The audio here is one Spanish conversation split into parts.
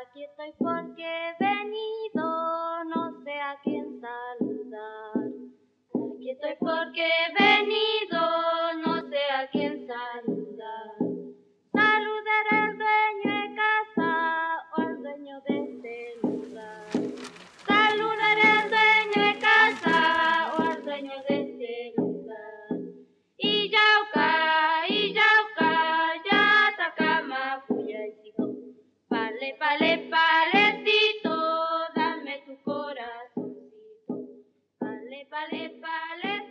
Aquí estoy porque he venido, no sé a quién saludar. Aquí estoy porque he venido. les palais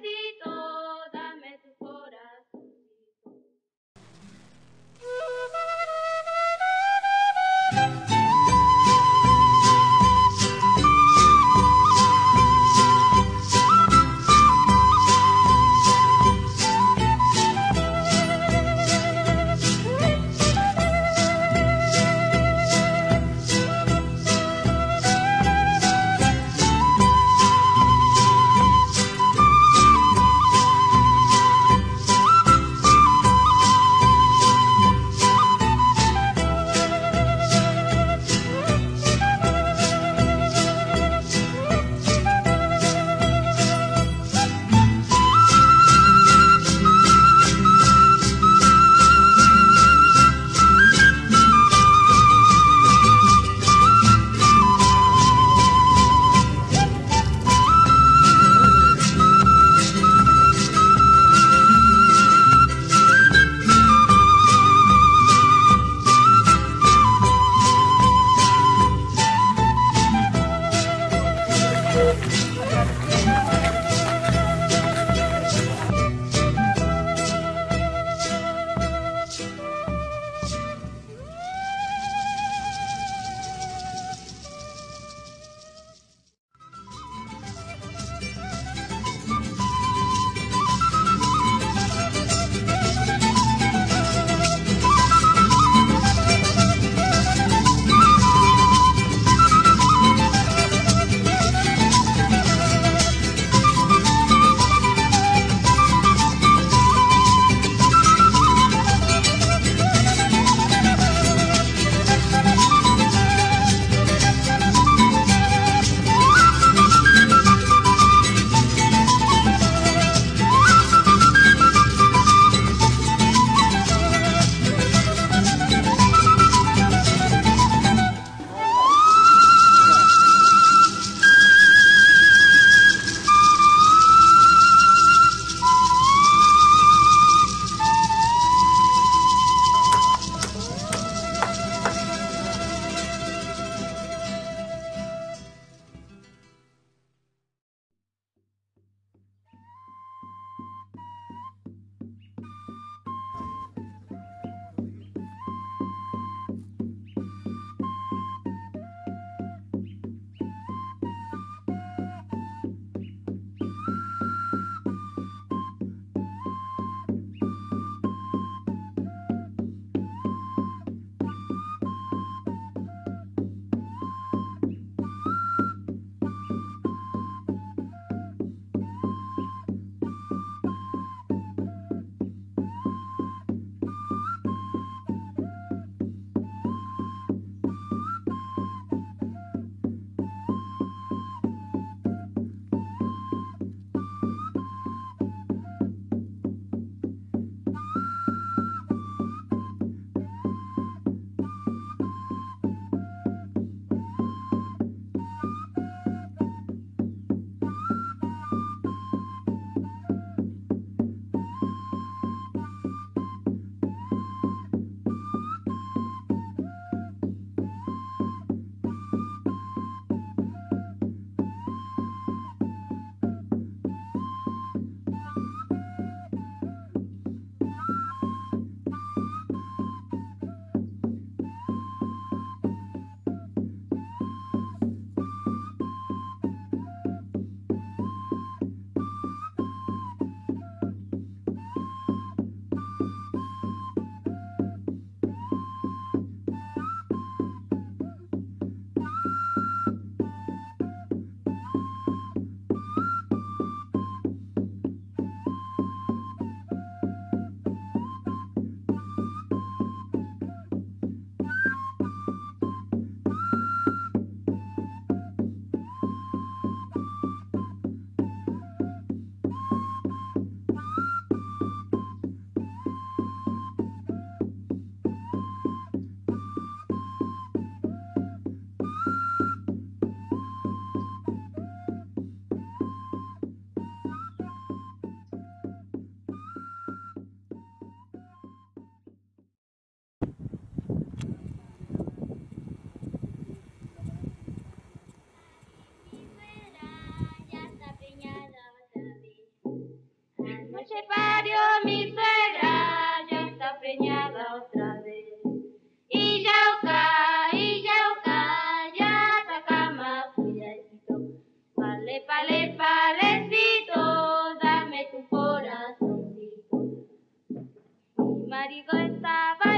marido estaba